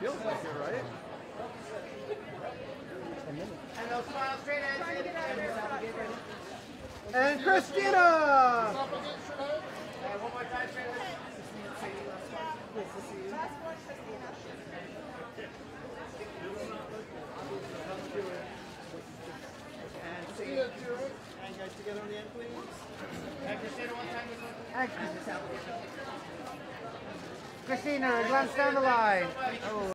Feels like it, right? And they'll smile straight at you. And Christina! And one more time, straight. And see And guys together on the end, please. And Christina, one time. And Christina, glance down the line.